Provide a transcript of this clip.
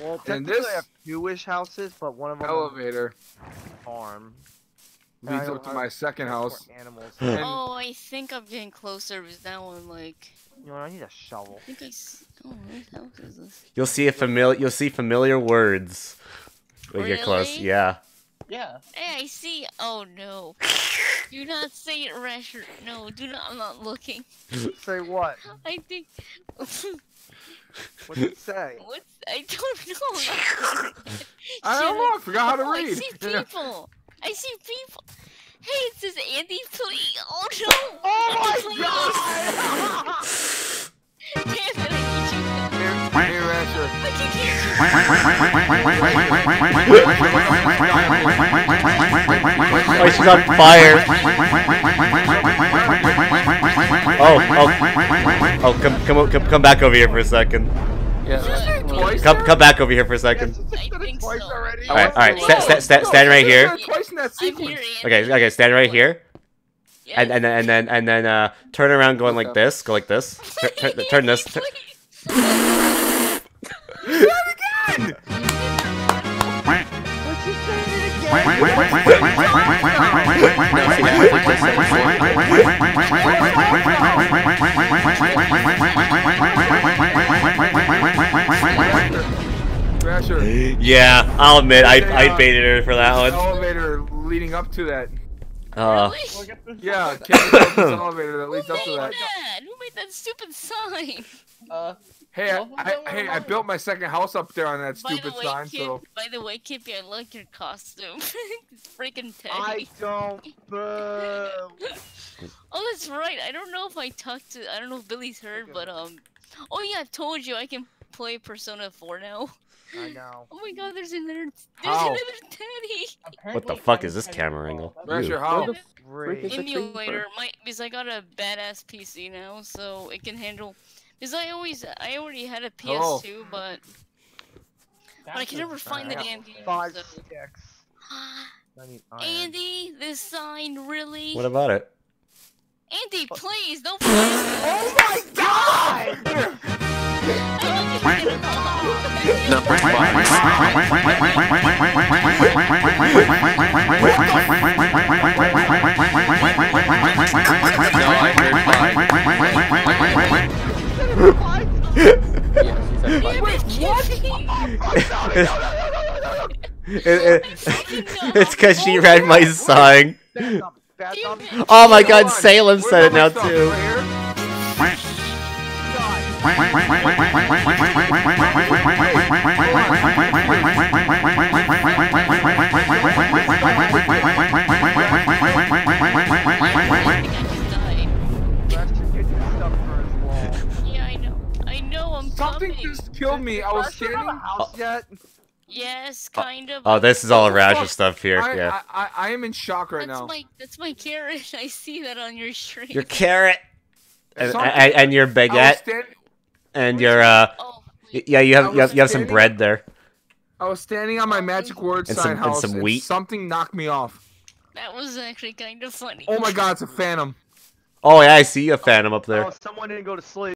Well, And technically this- I have two-ish houses, but one of them Elevator is a farm. leads up to my second house. Animals. And Oh, I think I'm getting closer because now I'm like. You know, I need a shovel. I think I. s- Oh, what house is this? You'll see a familiar. You'll see familiar words when you get close. Really? Yeah. Yeah. Hey, I see. Oh no. do not say it, Rasher. No, do not. I'm not looking. Say what? I think. What'd it say? What's? I don't know. I'm not good. I don't know. I forgot how to Oh, I read. see people. I see people. Hey, it says Andy, please. Oh no. Oh Andy, my god! please. Damn it, I need you. Hey, hey, Rasher. I can hear. Oh, she's on fire. Oh, oh, oh! Come, come, come, come back over here for a second. Yeah, twice. Come, come back over here for a second. you just I think twice so. already. All right, all right. Whoa. Sta sta sta stand right here. Twice in that sequence. Okay, okay. Stand right here, Yeah. and and then and then and then uh, turn around, going like this. Go like this. Turn, turn, turn this. Turn. What'd you say it again? Rasher. Yeah, I'll admit, I I baited her for that one. Elevator leading up to that. Uh, Really? Look at this. Yeah, Kenny built this elevator that leads up to made that. that? Who made that stupid sign? Uh, Hey, I, I, hey, I built my second house up there on that stupid way, sign, Kip, so. by the way, Kippy, I like your costume. it's freaking I teddy. don't. Boo. Oh, that's right. I don't know if I talked to. I don't know if Billy's heard, Okay. but um. Oh yeah, I've told you I can play Persona 4 now. I know. Oh my God, there's another. There's How? another teddy. What the fuck is this camera angle? Where's Rasher, Ew. how? Freak Great. is a Emulator, my because I got a badass PC now, so it can handle. Because I always, I already had a PS2, but but I can never find the I damn game. Five so- sticks. I need iron. Andy, this sign really? what about it? Andy, oh. please don't. Oh It- it- it's because she read my song. Bad zombie, bad Damn zombie. it. Oh my god. Salem said it now too. Something just killed me. I was Lester have a standing. house yet? Yes, oh, kind of. Oh, this is all What the stuff here. I, Yeah. I, I, I am in shock right that's now. my that's my carrot. I see that on your stream. Your carrot and, and, and your I was baguette stand- and your uh. Oh. Yeah, you have you have, you have some bread there. I was standing on my magic word And sign some- and some wheat. something knocked me off. that was actually kind of funny. Oh my god, it's a phantom. Oh yeah, I see a phantom up there. Oh, someone didn't go to sleep.